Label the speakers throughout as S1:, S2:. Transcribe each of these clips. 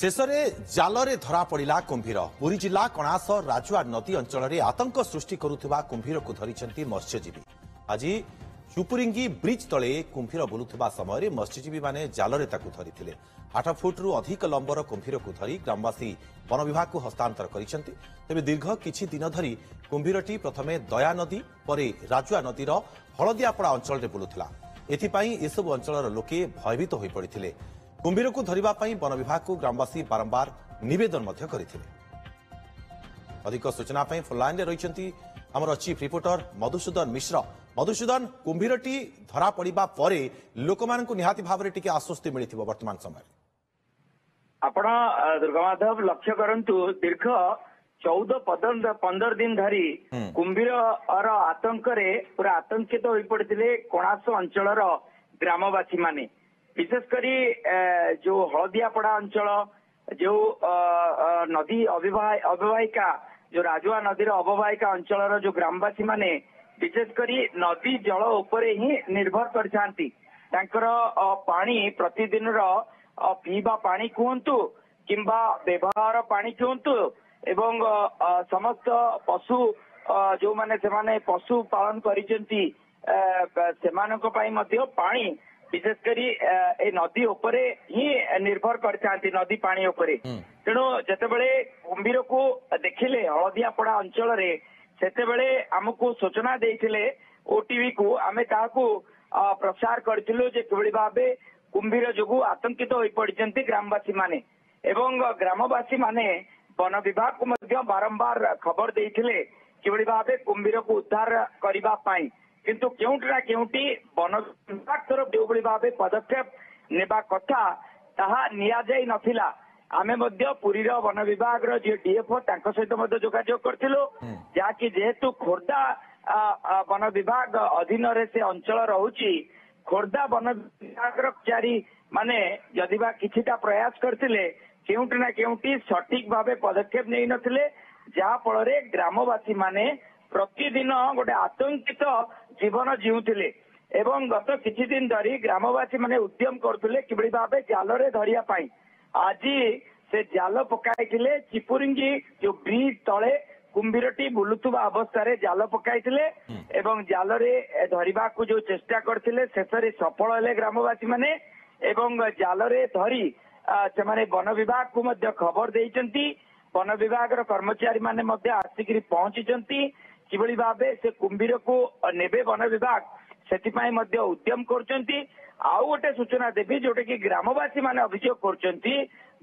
S1: ଶେଷରେ ଜାଲରେ ଧରାପଡ଼ିଲା କୁମ୍ଭୀର। ପୁରୀ ଜିଲ୍ଲା କଣାସ ରାଜୁଆ ନଦୀ ଅଞ୍ଚଳରେ ଆତଙ୍କ ସୃଷ୍ଟି କରୁଥିବା କୁମ୍ଭୀରକୁ ଧରିଛନ୍ତି ମତ୍ସ୍ୟଜୀବୀ। ଆଜି ଚୁପୁରିଙ୍ଗି ବ୍ରିଜ୍ ତଳେ କୁମ୍ଭୀର ବୁଲୁଥିବା ସମୟରେ ମତ୍ସ୍ୟଜୀବୀମାନେ ଜାଲରେ ତାକୁ ଧରିଥିଲେ। ଆଠ ଫୁଟରୁ ଅଧିକ ଲମ୍ବର କୁମ୍ଭୀରକୁ ଧରି ଗ୍ରାମବାସୀ ବନ ବିଭାଗକୁ ହସ୍ତାନ୍ତର କରିଛନ୍ତି। ତେବେ ଦୀର୍ଘ କିଛି ଦିନ ଧରି କୁମ୍ଭୀରଟି ପ୍ରଥମେ ଦୟା ନଦୀ ପରେ ରାଜୁଆ ନଦୀର ହଳଦିଆପଡ଼ା ଅଞ୍ଚଳରେ ବୁଲୁଥିଲା। ଏଥିପାଇଁ ଏସବୁ ଅଞ୍ଚଳର ଲୋକେ ଭୟଭୀତ ହୋଇପଡ଼ିଥିଲେ। କୁମ୍ଭୀରକୁ ଧରିବା ପାଇଁ ବନ ବିଭାଗକୁ ଗ୍ରାମବାସୀ ବାରମ୍ବାର ନିବେଦନ ମଧ୍ୟ କରିଥିଲେ। ଅଧିକ ସୂଚନା ପାଇଁ ଫୋନ୍ଲାଇନ୍ରେ ରହିଛନ୍ତି ଆମର ଚିଫ୍ ରିପୋର୍ଟର ମଧୁସୂଦନ ମିଶ୍ର। ମଧୁସୂଦନ କୁମ୍ଭୀରଟି ଧରାପଡ଼ିବା ପରେ ଲୋକମାନଙ୍କୁ ନିହାତି ଭାବରେ ଟିକେ ଆଶ୍ୱସ୍ତି ମିଳିଥିବ ବର୍ତ୍ତମାନ ସମୟରେ।
S2: ଆପଣ ଦୁର୍ଗାମାଧବ ଲକ୍ଷ୍ୟ କରନ୍ତୁ ଦୀର୍ଘ ଚଉଦ ପନ୍ଦର ଦିନ ଧରି। କୁମ୍ଭୀରର ଆତଙ୍କରେ ପୁରା ଆତଙ୍କିତ ହୋଇପଡିଥିଲେ କୋଣାସ ଅଞ୍ଚଳର ଗ୍ରାମବାସୀ ମାନେ ବିଶେଷ କରି ଅ, ଯୋଉ ହଳଦିଆପଡା ଅଞ୍ଚଳ ଯୋଉ ଅ, ଅ, ନଦୀ ଅବିବାହି- ଅବବାହିକା ଯୋଉ ରାଜୁଆ ନଦୀର ଅବବାହିକା ଅଞ୍ଚଳର ଯୋଉ ଗ୍ରାମବାସୀ ମାନେ ବିଶେଷ କରି ନଦୀ ଜଳ ଉପରେ ହିଁ ନିର୍ଭର କରିଥାନ୍ତି ତାଙ୍କର ଅ, ପାଣି ପ୍ରତିଦିନର ଅ, ପିଇବା ପାଣି କୁହନ୍ତୁ କିମ୍ବା ବ୍ୟବହାର ପାଣି କୁହନ୍ତୁ ଏବଂ ଅ, ଅ, ସମସ୍ତ ପଶୁ ଅ, ଯୋଉମାନେ ସେମାନେ ପଶୁ ପାଳନ କରିଛନ୍ତି ଅ, ବ- ସେମାନଙ୍କ ପାଇଁ ମଧ୍ୟ ପାଣି ବିଶେଷ କରି ଅ, ଏଇ ନଦୀ ଉପରେ ହିଁ ନିର୍ଭର କରିଥାନ୍ତି ନଦୀ ପାଣି ଉପରେ
S1: ହୁଁ।
S2: ତେଣୁ ଯେତେବେଳେ କୁମ୍ଭୀରକୁ ଦେଖିଲେ ହଳଦିଆପଡା ଅଞ୍ଚଳରେ ସେତେବେଳେ ଆମକୁ ସୂଚନା ଦେଇଥିଲେ ଓଟିଭି କୁ ଆମେ ତାହାକୁ ଅ, ପ୍ରଚାର କରିଥିଲୁ ଯେ କିଭଳି ଭାବେ କୁମ୍ଭୀର ଯୋଗୁଁ ଆତଙ୍କିତ ହୋଇପଡିଛନ୍ତି ଗ୍ରାମବାସୀ ମାନେ ଏବଂ ଗ୍ରାମବାସୀ ମାନେ ବନ ବିଭାଗକୁ ମଧ୍ୟ ବାରମ୍ବାର ଖବର ଦେଇଥିଲେ କିଭଳି ଭାବେ କୁମ୍ଭୀରକୁ ଉଦ୍ଧାର କରିବା ପାଇଁ କିନ୍ତୁ କେଉଁଠି ନା କେଉଁଠି ବନ ବିଭାଗ ତରଫ ଯେଉଁଭଳି ଭାବେ ପଦକ୍ଷେପ ନେବା କଥା ତାହା ନିଆଯାଇ ନଥିଲା ଆମେ ମଧ୍ୟ ପୁରୀର ବନ ବିଭାଗର ଯିଏ ଡିଏଫଓ ତାଙ୍କ ସହିତ ମଧ୍ୟ ଯୋଗାଯୋଗ କରିଥିଲୁ ଯାହାକି ଯେହେତୁ ଖୋର୍ଦ୍ଧା ଆ, ଆ, ବନ ବିଭାଗ ଅଧୀନରେ ସେ ଅଞ୍ଚଳ ରହୁଛି ଖୋର୍ଦ୍ଧା ବନ ବିଭାଗର ଚାରି ମାନେ ଯଦି ବା କିଛିଟା ପ୍ରୟାସ କରିଥିଲେ କେଉଁଠି ନା କେଉଁଠି ସଠିକ ଭାବେ ପଦକ୍ଷେପ ନେଇନଥିଲେ ଯାହା ଫଳରେ ଗ୍ରାମବାସୀ ମାନେ ପ୍ରତିଦିନ ଗୋଟେ ଆତଙ୍କିତ ଜୀବନ ଜିଉଥିଲେ ଏବଂ ଗତ କିଛି ଦିନ ଧରି ଗ୍ରାମବାସୀ ମାନେ ଉଦ୍ୟମ କରୁଥିଲେ କିଭଳି ଭାବେ ଜାଲରେ ଧରିବା ପାଇଁ। ଆଜି ସେ ଜାଲ ପକାଇଥିଲେ ଚିପୁରିଙ୍ଗି ଯୋଉ ବ୍ରିଜ ତଳେ କୁମ୍ଭୀରଟି ବୁଲୁଥିବା ଅବସ୍ଥାରେ ଜାଲ ପକାଇଥିଲେ ଏବଂ ଜାଲରେ ଏ, ଧରିବାକୁ ଯୋଉ ଚେଷ୍ଟା କରିଥିଲେ ଶେଷରେ ସଫଳ ହେଲେ ଗ୍ରାମବାସୀ ମାନେ ଏବଂ ଜାଲରେ ଧରି ଆ, ସେମାନେ ବନ ବିଭାଗକୁ ମଧ୍ୟ ଖବର ଦେଇଛନ୍ତି। ବନ ବିଭାଗର କର୍ମଚାରୀ ମାନେ ମଧ୍ୟ ଆସିକିରି ପହଞ୍ଚିଛନ୍ତି କିଭଳି ଭାବେ ସେ କୁମ୍ଭୀରକୁ ନେବେ ବନ ବିଭାଗ ସେଥିପାଇଁ ମଧ୍ୟ ଉଦ୍ୟମ କରୁଛନ୍ତି। ଆଉ ଗୋଟେ ସୂଚନା ଦେବି ଯୋଉଟା କି ଗ୍ରାମବାସୀ ମାନେ ଅଭିଯୋଗ କରୁଛନ୍ତି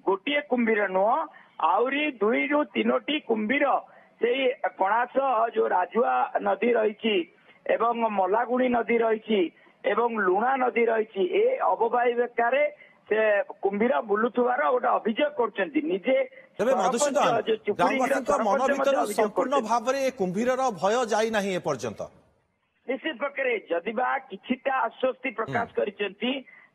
S2: ଗୋଟିଏ କୁମ୍ଭୀର ନୁହଁ ଆହୁରି ଦୁଇରୁ ତିନୋଟି କୁମ୍ଭୀର ସେଇ କଣାସ ଯୋଉ ରାଜୁଆ ନଦୀ ରହିଛି ଏବଂ ମଲାଗୁଣି ନଦୀ ରହିଛି ଏବଂ ଲୁଣା ନଦୀ ରହିଛି ଏ ଅବବାହିକାରେ ସେ କୁମ୍ଭୀର ବୁଲୁଥିବାର ଗୋଟେ ଅଭିଯୋଗ କରୁଛନ୍ତି ନିଜେ
S1: ତେବେ
S2: ସରପଞ୍ଚ
S1: ମଧୁସୂଦନ
S2: ଯୋଉ ଚୁପୁଡିର
S1: ଗ୍ରାମବାସୀଙ୍କ ମନ
S2: ସରପଞ୍ଚ ମଧ୍ୟ
S1: ଭିତରୁ
S2: ଅଭିଯୋଗ
S1: ସମ୍ପୂର୍ଣ୍ଣ
S2: କରୁଛନ୍ତି।
S1: ଭାବରେ ଏ କୁମ୍ଭୀରର ଭୟ ଯାଇନାହିଁ ଏପର୍ଯ୍ୟନ୍ତ
S2: ନିଶ୍ଚିତ ପ୍ରକାରେ ଯଦି ବା କିଛିଟା ଆଶ୍ୱସ୍ତି ପ୍ରକାଶ କରିଛନ୍ତି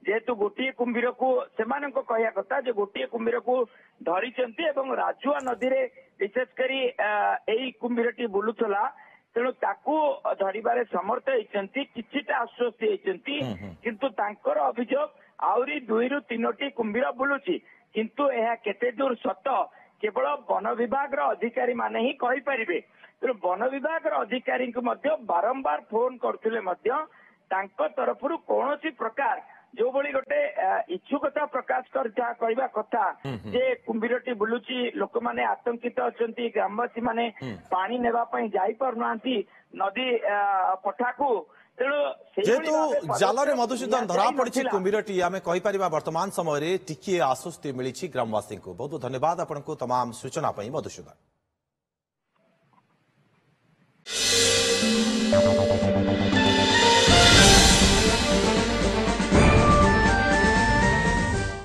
S2: ଯେହେତୁ ଗୋଟିଏ କୁମ୍ଭୀରକୁ ସେମାନଙ୍କ କହିବା କଥା ଯେ ଗୋଟିଏ କୁମ୍ଭୀରକୁ ଧରିଛନ୍ତି ଏବଂ ରାଜୁଆ ନଦୀରେ ବିଶେଷ କରି ଆ, ଏଇ କୁମ୍ଭୀରଟି ବୁଲୁଥିଲା ତେଣୁ ତାକୁ ଧରିବାରେ ସମର୍ଥ ହେଇଛନ୍ତି କିଛିଟା ଆଶ୍ୱସ୍ତି ହେଇଛନ୍ତି
S1: ହୁଁ, ହୁଁ।
S2: କିନ୍ତୁ ତାଙ୍କର ଅଭିଯୋଗ ଆହୁରି ଦୁଇରୁ ତିନୋଟି କୁମ୍ଭୀର ବୁଲୁଛି। କିନ୍ତୁ ଏହା କେତେ ଦୂର ସତ କେବଳ ବନ ବିଭାଗର ଅଧିକାରୀ ମାନେ ହିଁ କହିପାରିବେ। ତେଣୁ ବନ ବିଭାଗର ଅଧିକାରୀଙ୍କୁ ମଧ୍ୟ ବାରମ୍ବାର ଫୋନ କରୁଥିଲେ ମଧ୍ୟ ତାଙ୍କ ତରଫରୁ କୌଣସି ପ୍ରକାର ଯୋଉଭଳି ଗୋଟେ ଇଚ୍ଛୁକତା ପ୍ରକାଶ କରିଥା କହିବା କଥା ଯେ କୁମ୍ଭୀରଟି ବୁଲୁଛି ଲୋକମାନେ ଆତଙ୍କିତ ଅଛନ୍ତି ଗ୍ରାମବାସୀ ମାନେ ପାଣି ନେବା ପାଇଁ ଯାଇପାରୁନାହାନ୍ତି ନଦୀ ପଠାକୁ
S1: त्यो
S2: जालतले
S1: मधुसुदन धरा पड्छि
S2: कुमिराटी
S1: हामी कही वर्तमान समय रे टिक्की आस्वस्थी मिलीछि ग्रामवासी को बहुत धन्यवाद आपको तमाम सूचना पई मधुसुदन